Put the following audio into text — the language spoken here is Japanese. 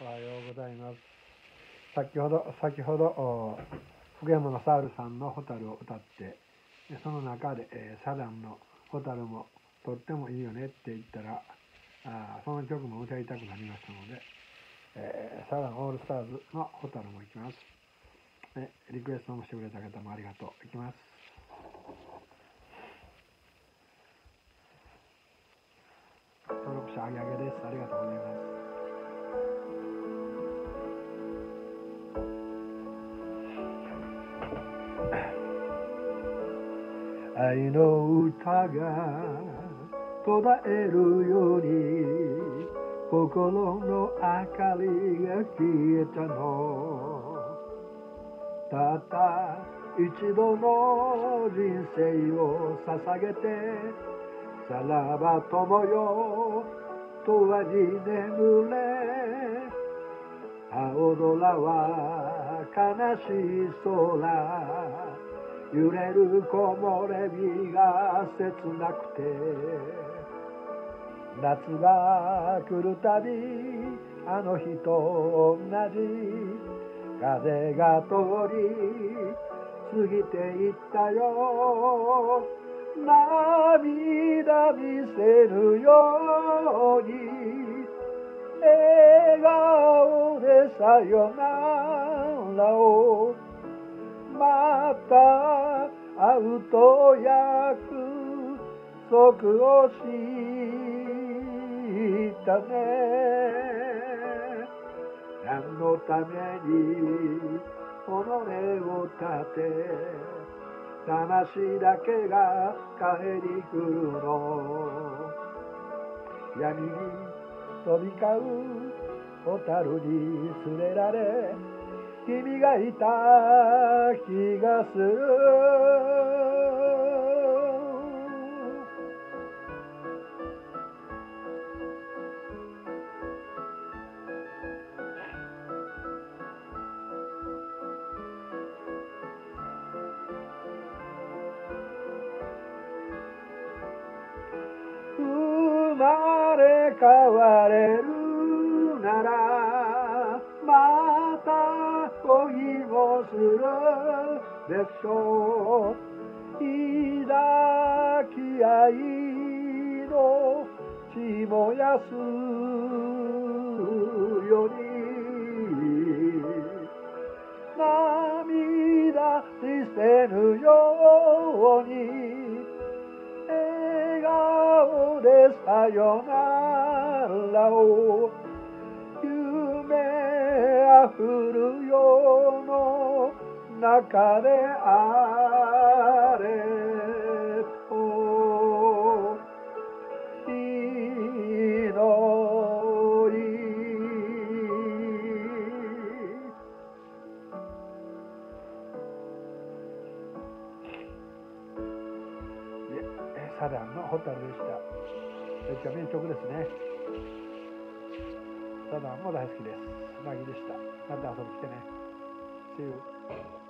おはようございます。先ほど、先ほど、福山雅治さんの蛍を歌って、その中で、えー、サダンの蛍もとってもいいよねって言ったら、あその曲も歌いたくなりましたので、えー、サダンオールスターズの蛍もいきます。ね、リクエストもしてくれた方もありがとう。いきます。登録者あげあげです。ありがとうございます。愛の歌が途絶えるように心の明かりが消えたの。たった一度の人生を捧げてさらば友よとはに眠れ青空は悲しい空揺れる木漏れ日が切なくて夏が来るたびあの日と同じ風が通り過ぎていったよ。涙見せるように笑顔でさよならをまた会うと約束をしたね。何のために己を立て魂だけが帰り来るの。闇に飛び交う蛍に連れられ君がいた気がする生まれ変われるなら恋をするでしょう抱き合いの血もやすように涙にせぬように笑顔でさよならを。降るよの中であれと祈りサダンのホタルでした。めっちゃ名曲ですね。サダンも大好きです。なぎでした。また遊びに来てね。See you.